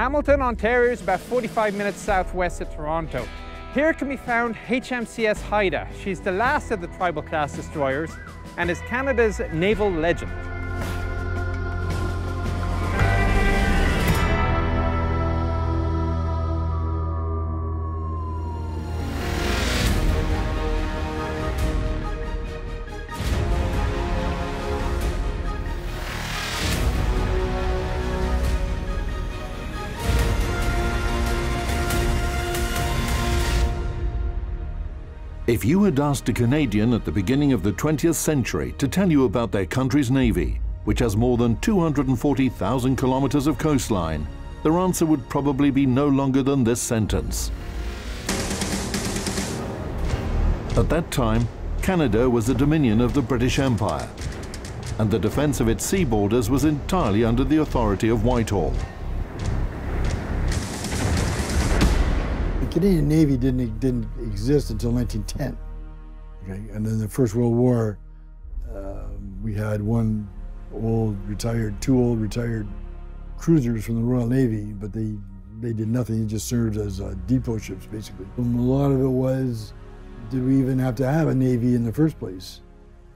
Hamilton, Ontario is about 45 minutes southwest of Toronto. Here can be found HMCS Haida. She's the last of the tribal class destroyers and is Canada's naval legend. If you had asked a Canadian at the beginning of the 20th century to tell you about their country's navy, which has more than 240,000 kilometers of coastline, their answer would probably be no longer than this sentence. At that time, Canada was a dominion of the British Empire, and the defense of its sea borders was entirely under the authority of Whitehall. Canadian Navy didn't didn't exist until 1910. Okay, and then the First World War, uh, we had one old retired, two old retired cruisers from the Royal Navy, but they they did nothing. They just served as uh, depot ships, basically. And a lot of it was, did we even have to have a navy in the first place?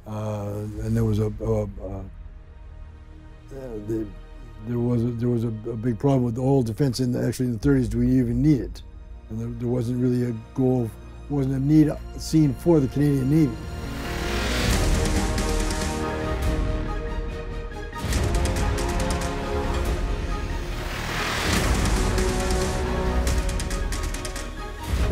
Uh, and there was a, a, a the, there was a, there was a, a, big problem with the oil defense in the, actually in the 30s. Do we even need it? There, there wasn't really a goal, wasn't a need seen for the Canadian Navy.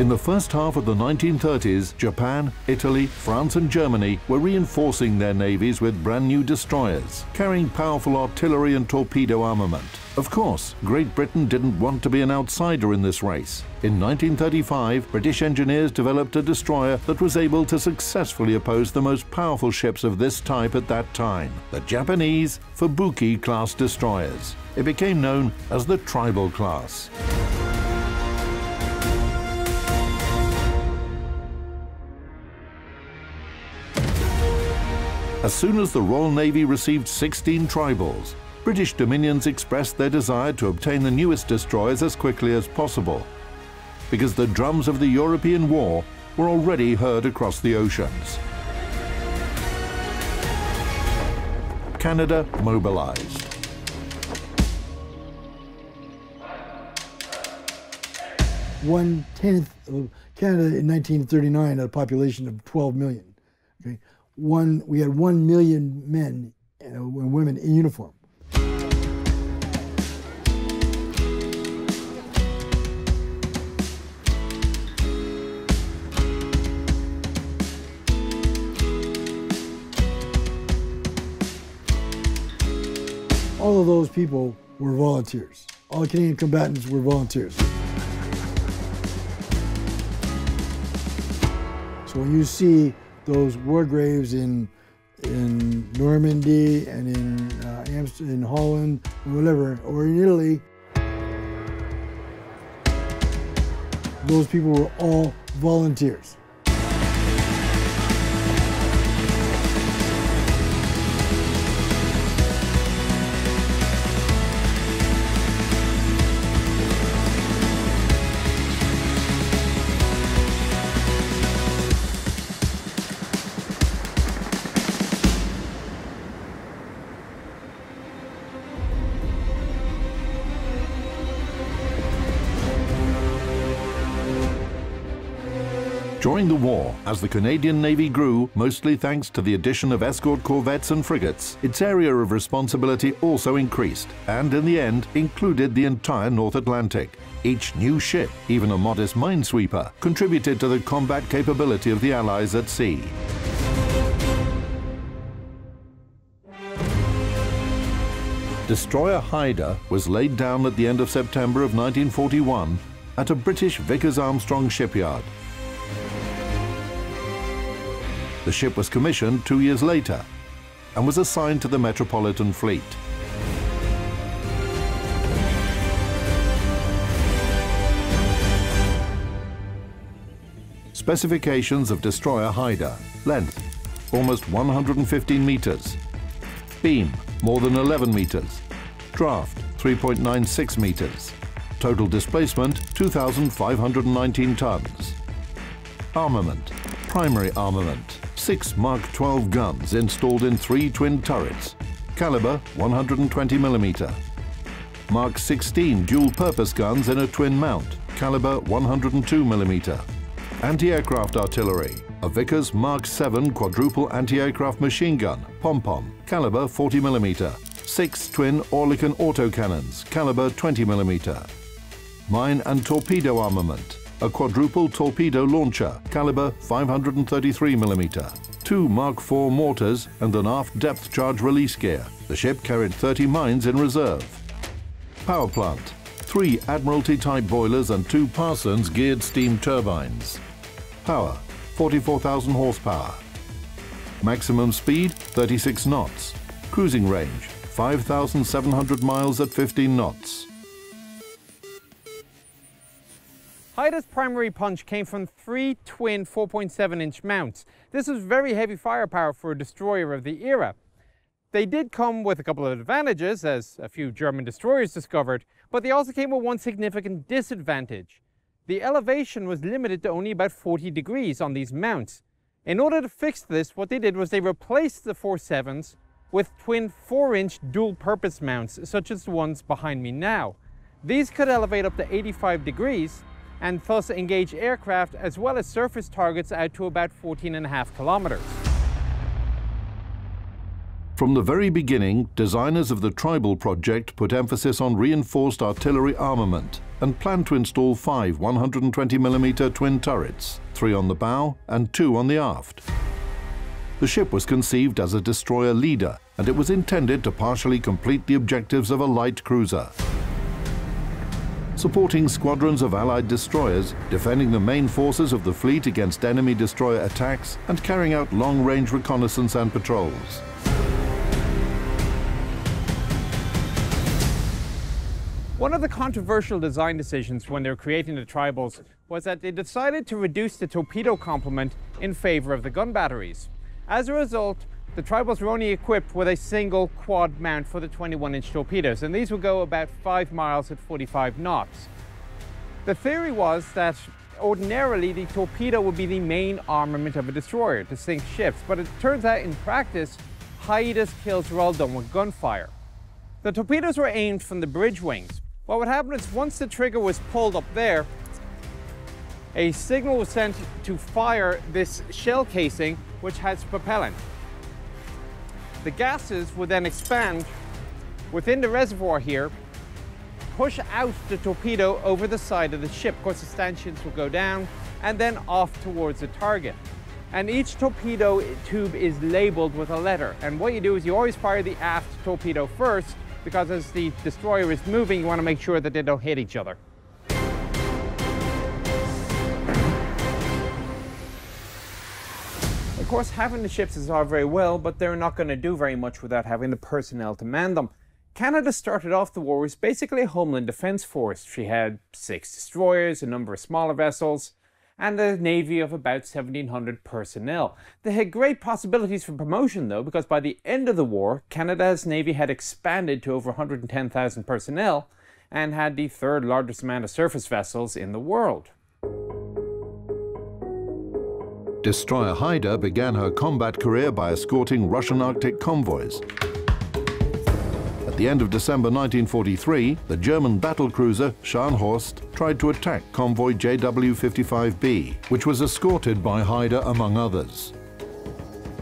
In the first half of the 1930s, Japan, Italy, France and Germany were reinforcing their navies with brand new destroyers, carrying powerful artillery and torpedo armament. Of course, Great Britain didn't want to be an outsider in this race. In 1935, British engineers developed a destroyer that was able to successfully oppose the most powerful ships of this type at that time, the Japanese Fubuki-class destroyers. It became known as the Tribal class. As soon as the Royal Navy received 16 tribals, British dominions expressed their desire to obtain the newest destroyers as quickly as possible, because the drums of the European war were already heard across the oceans. Canada mobilized. One tenth of Canada in 1939 had a population of 12 million. Okay? One, we had one million men uh, and women in uniform. All of those people were volunteers. All the Canadian combatants were volunteers. So when you see those war graves in in Normandy and in uh, Amsterdam, in Holland, or whatever, or in Italy. Those people were all volunteers. During the war, as the Canadian Navy grew, mostly thanks to the addition of escort corvettes and frigates, its area of responsibility also increased, and in the end included the entire North Atlantic. Each new ship, even a modest minesweeper, contributed to the combat capability of the Allies at sea. Destroyer Haida was laid down at the end of September of 1941 at a British Vickers Armstrong shipyard the ship was commissioned two years later and was assigned to the Metropolitan Fleet. Specifications of destroyer Haida. Length, almost 115 meters. Beam, more than 11 meters. Draft, 3.96 meters. Total displacement 2,519 tons. Armament. Primary armament. Six Mark 12 guns installed in three twin turrets. Caliber 120 mm. Mark 16 dual-purpose guns in a twin mount. Caliber 102 mm. Anti-aircraft artillery. A Vickers Mark 7 quadruple anti-aircraft machine gun, pom-pom, caliber 40 mm. Six twin Oerlikon autocannons, caliber 20 mm. Mine and torpedo armament. A quadruple torpedo launcher, caliber 533 mm. Two Mark IV mortars and an aft depth charge release gear. The ship carried 30 mines in reserve. Power plant. Three Admiralty-type boilers and two Parsons geared steam turbines. Power 44,000 horsepower. Maximum speed 36 knots. Cruising range 5,700 miles at 15 knots. Haida's primary punch came from three twin 4.7 inch mounts. This was very heavy firepower for a destroyer of the era. They did come with a couple of advantages, as a few German destroyers discovered, but they also came with one significant disadvantage. The elevation was limited to only about 40 degrees on these mounts. In order to fix this, what they did was they replaced the 4.7s with twin 4-inch dual-purpose mounts, such as the ones behind me now. These could elevate up to 85 degrees and thus engage aircraft as well as surface targets out to about 14 and a half kilometers. From the very beginning, designers of the Tribal project put emphasis on reinforced artillery armament and planned to install five 120mm twin turrets, three on the bow and two on the aft. The ship was conceived as a destroyer leader and it was intended to partially complete the objectives of a light cruiser. Supporting squadrons of Allied destroyers, defending the main forces of the fleet against enemy destroyer attacks and carrying out long-range reconnaissance and patrols. One of the controversial design decisions when they were creating the tribals was that they decided to reduce the torpedo complement in favor of the gun batteries. As a result, the tribals were only equipped with a single quad mount for the 21-inch torpedoes, and these would go about 5 miles at 45 knots. The theory was that ordinarily the torpedo would be the main armament of a destroyer to sink ships, but it turns out in practice, Haida's kills were all done with gunfire. The torpedoes were aimed from the bridge wings, what would happen is once the trigger was pulled up there, a signal was sent to fire this shell casing, which has propellant. The gases would then expand within the reservoir here, push out the torpedo over the side of the ship. Of course, the stanchions will go down and then off towards the target. And each torpedo tube is labeled with a letter. And what you do is you always fire the aft torpedo first, because as the destroyer is moving, you want to make sure that they don't hit each other. Course, having the ships is all very well, but they're not going to do very much without having the personnel to man them. Canada started off the war as basically a homeland defence force. She had six destroyers, a number of smaller vessels, and a navy of about 1,700 personnel. They had great possibilities for promotion though, because by the end of the war, Canada's navy had expanded to over 110,000 personnel and had the third largest amount of surface vessels in the world. Destroyer Haida began her combat career by escorting Russian Arctic convoys. At the end of December 1943, the German battlecruiser Scharnhorst tried to attack convoy JW-55B, which was escorted by Haida among others.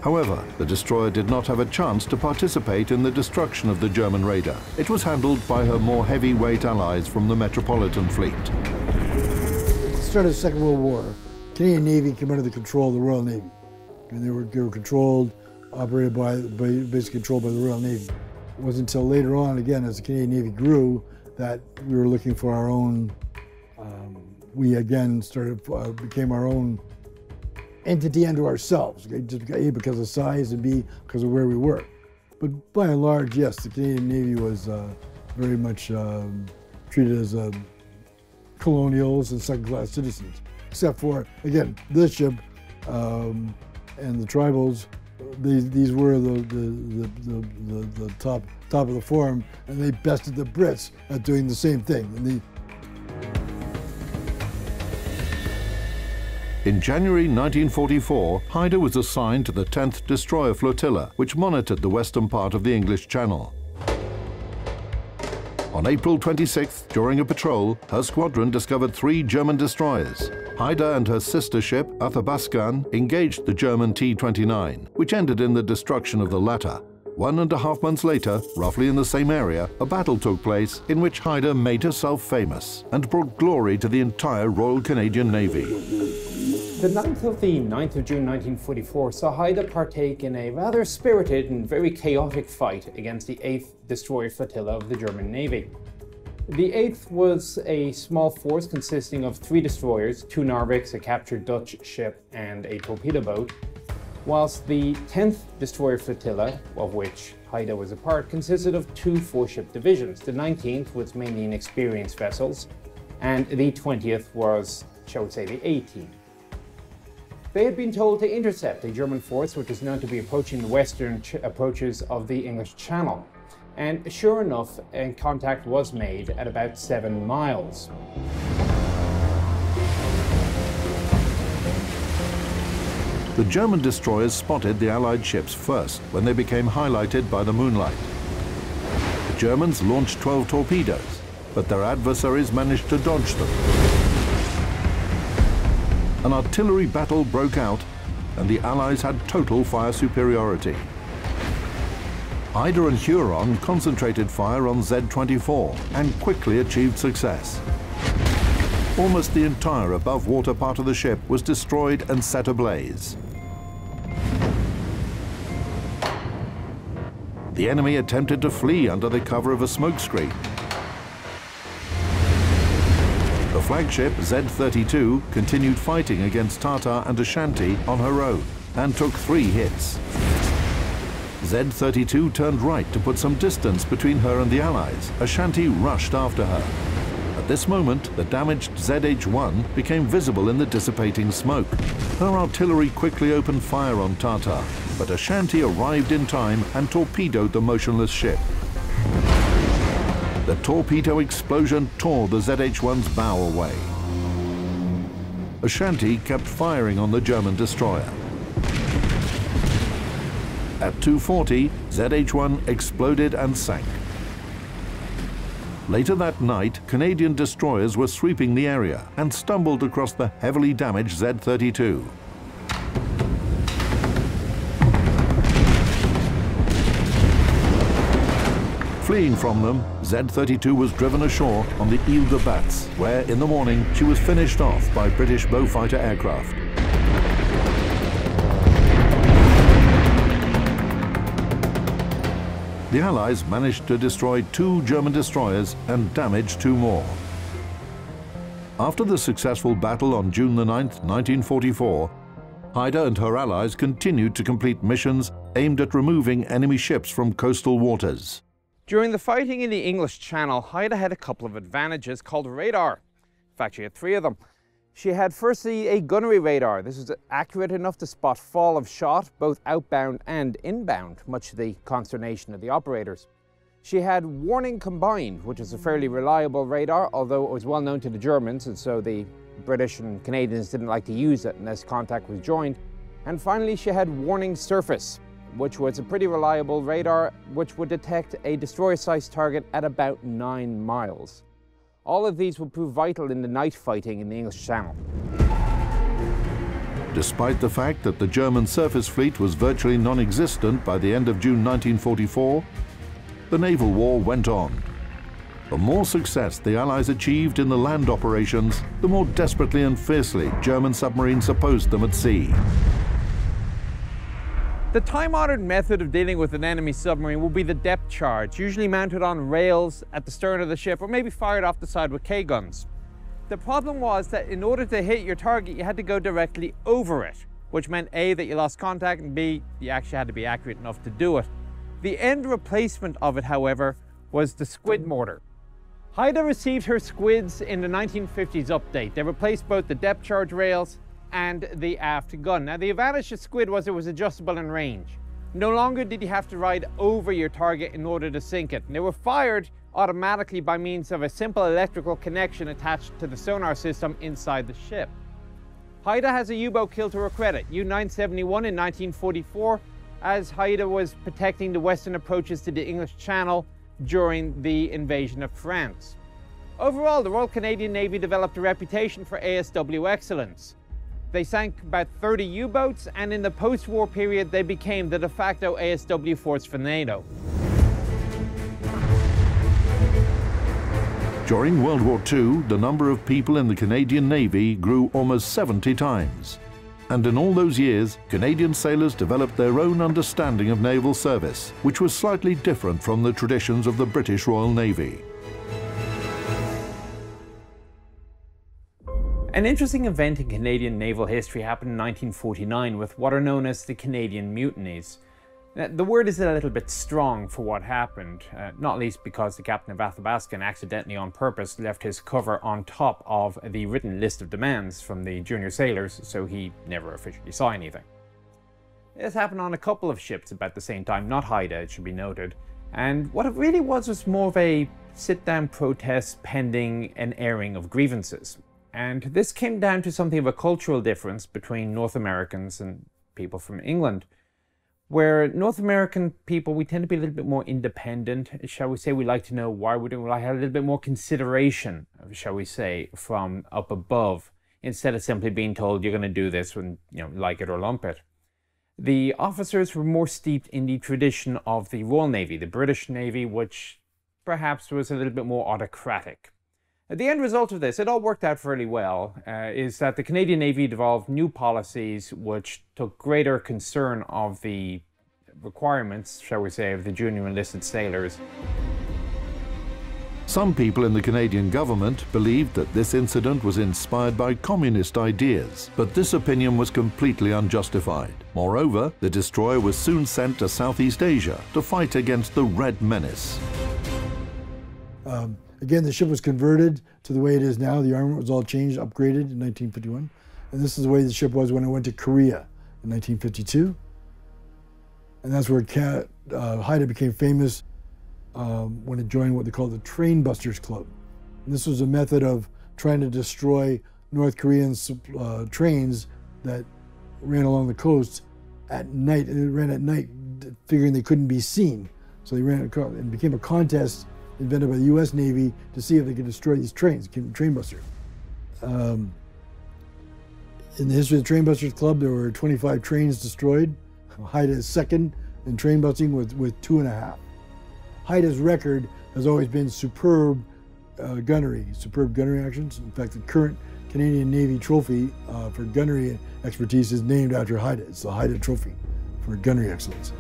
However, the destroyer did not have a chance to participate in the destruction of the German raider. It was handled by her more heavyweight allies from the Metropolitan Fleet. At the start of the Second World War, Canadian Navy came under the control of the Royal Navy. And they were, they were controlled, operated by, basically controlled by the Royal Navy. It wasn't until later on, again, as the Canadian Navy grew, that we were looking for our own, um, we again started, uh, became our own entity unto ourselves, okay? just A, because of size, and B, because of where we were. But by and large, yes, the Canadian Navy was uh, very much um, treated as uh, colonials and second-class citizens, except for, again, this um, and the tribals. These, these were the, the, the, the, the top, top of the forum, and they bested the Brits at doing the same thing. And they, In January 1944, Haida was assigned to the 10th Destroyer Flotilla, which monitored the western part of the English Channel. On April 26th, during a patrol, her squadron discovered three German destroyers. Haida and her sister ship, Athabaskan, engaged the German T-29, which ended in the destruction of the latter. One and a half months later, roughly in the same area, a battle took place in which Haida made herself famous and brought glory to the entire Royal Canadian Navy. The 9th of the 9th of June 1944 saw Haida partake in a rather spirited and very chaotic fight against the 8th Destroyer Flotilla of the German Navy. The 8th was a small force consisting of three destroyers, two Narviks, a captured Dutch ship, and a torpedo boat, whilst the 10th Destroyer Flotilla, of which Haida was a part, consisted of two four-ship divisions. The 19th was mainly inexperienced vessels, and the 20th was, shall we say, the 18th. They had been told to intercept a German force which was known to be approaching the western approaches of the English Channel. And sure enough, contact was made at about seven miles. The German destroyers spotted the Allied ships first when they became highlighted by the moonlight. The Germans launched 12 torpedoes, but their adversaries managed to dodge them an artillery battle broke out and the Allies had total fire superiority. Haida and Huron concentrated fire on Z-24 and quickly achieved success. Almost the entire above-water part of the ship was destroyed and set ablaze. The enemy attempted to flee under the cover of a smokescreen, The flagship Z-32 continued fighting against Tartar and Ashanti on her own and took three hits. Z-32 turned right to put some distance between her and the Allies. Ashanti rushed after her. At this moment, the damaged ZH-1 became visible in the dissipating smoke. Her artillery quickly opened fire on Tartar, but Ashanti arrived in time and torpedoed the motionless ship. The torpedo explosion tore the ZH-1's bow away. Ashanti kept firing on the German destroyer. At 2.40, ZH-1 exploded and sank. Later that night, Canadian destroyers were sweeping the area and stumbled across the heavily damaged Z-32. Fleeing from them, Z-32 was driven ashore on the Ile de Batz, where in the morning she was finished off by British Beaufighter aircraft. The Allies managed to destroy two German destroyers and damage two more. After the successful battle on June 9, 1944, Haida and her allies continued to complete missions aimed at removing enemy ships from coastal waters. During the fighting in the English Channel, Haida had a couple of advantages called radar. In fact, she had three of them. She had firstly a gunnery radar. This was accurate enough to spot fall of shot, both outbound and inbound, much to the consternation of the operators. She had warning combined, which is a fairly reliable radar, although it was well known to the Germans, and so the British and Canadians didn't like to use it unless contact was joined. And finally, she had warning surface which was a pretty reliable radar which would detect a destroyer-sized target at about 9 miles. All of these would prove vital in the night fighting in the English Channel. Despite the fact that the German surface fleet was virtually non-existent by the end of June 1944, the naval war went on. The more success the Allies achieved in the land operations, the more desperately and fiercely German submarines opposed them at sea. The time-honored method of dealing with an enemy submarine will be the depth charge, usually mounted on rails at the stern of the ship or maybe fired off the side with K-guns. The problem was that in order to hit your target, you had to go directly over it, which meant A, that you lost contact, and B, you actually had to be accurate enough to do it. The end replacement of it, however, was the squid mortar. Haida received her squids in the 1950s update. They replaced both the depth charge rails and the aft gun. Now the advantage of Squid was it was adjustable in range. No longer did you have to ride over your target in order to sink it. And they were fired automatically by means of a simple electrical connection attached to the sonar system inside the ship. Haida has a U-boat killed to her credit, U-971 in 1944, as Haida was protecting the western approaches to the English Channel during the invasion of France. Overall, the Royal Canadian Navy developed a reputation for ASW excellence. They sank about 30 U-boats, and in the post-war period, they became the de facto ASW force for NATO. During World War II, the number of people in the Canadian Navy grew almost 70 times. And in all those years, Canadian sailors developed their own understanding of naval service, which was slightly different from the traditions of the British Royal Navy. An interesting event in Canadian naval history happened in 1949 with what are known as the Canadian Mutinies. Uh, the word is a little bit strong for what happened, uh, not least because the captain of Athabaskan accidentally on purpose left his cover on top of the written list of demands from the junior sailors, so he never officially saw anything. This happened on a couple of ships about the same time, not Haida, it should be noted, and what it really was was more of a sit-down protest pending an airing of grievances. And this came down to something of a cultural difference between North Americans and people from England where North American people, we tend to be a little bit more independent, shall we say. We like to know why we're doing, we like a little bit more consideration, shall we say, from up above, instead of simply being told you're going to do this when, you know, like it or lump it. The officers were more steeped in the tradition of the Royal Navy, the British Navy, which perhaps was a little bit more autocratic. The end result of this, it all worked out fairly well, uh, is that the Canadian Navy developed new policies which took greater concern of the requirements, shall we say, of the junior enlisted sailors. Some people in the Canadian government believed that this incident was inspired by communist ideas, but this opinion was completely unjustified. Moreover, the destroyer was soon sent to Southeast Asia to fight against the Red Menace. Um, Again, the ship was converted to the way it is now. The armament was all changed, upgraded in 1951. And this is the way the ship was when it went to Korea in 1952. And that's where Cat, uh, Haida became famous um, when it joined what they call the Train Busters Club. And this was a method of trying to destroy North Korean uh, trains that ran along the coast at night. It ran at night, figuring they couldn't be seen. So they ran and became a contest invented by the U.S. Navy to see if they could destroy these trains, train busters. Um, in the history of the Train Busters Club, there were 25 trains destroyed. Haida is second in train busting with, with two and a half. Haida's record has always been superb uh, gunnery, superb gunnery actions. In fact, the current Canadian Navy trophy uh, for gunnery expertise is named after Haida. It's the Haida Trophy for gunnery excellence.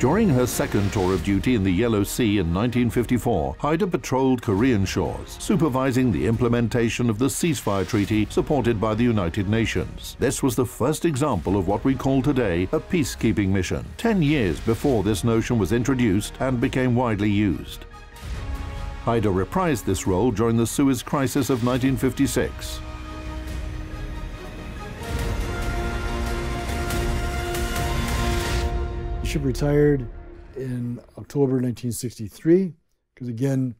During her second tour of duty in the Yellow Sea in 1954, Haida patrolled Korean shores, supervising the implementation of the ceasefire treaty supported by the United Nations. This was the first example of what we call today a peacekeeping mission, 10 years before this notion was introduced and became widely used. Haida reprised this role during the Suez Crisis of 1956. Ship retired in October 1963 because, again,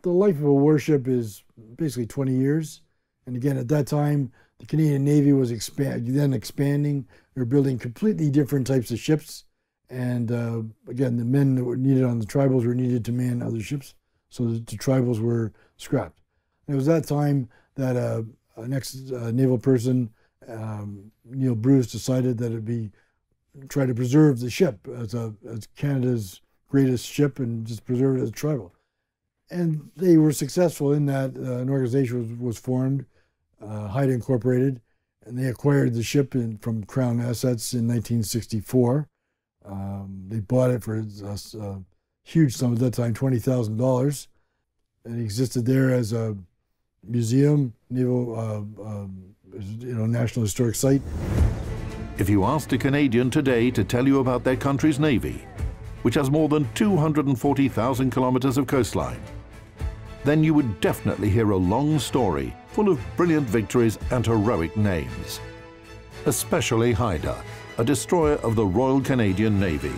the life of a warship is basically 20 years. And again, at that time, the Canadian Navy was expand, then expanding. They were building completely different types of ships. And uh, again, the men that were needed on the tribals were needed to man other ships. So the, the tribals were scrapped. And it was that time that uh, an ex uh, naval person, um, Neil Bruce, decided that it'd be try to preserve the ship as, a, as Canada's greatest ship and just preserve it as a tribal. And they were successful in that. Uh, an organization was, was formed, uh, Haida Incorporated, and they acquired the ship in, from Crown Assets in 1964. Um, they bought it for a, a, huge sum at that time, $20,000. And it existed there as a museum, naval, uh, um, you know, National Historic Site. If you asked a Canadian today to tell you about their country's navy, which has more than 240,000 kilometers of coastline, then you would definitely hear a long story full of brilliant victories and heroic names. Especially Haida, a destroyer of the Royal Canadian Navy.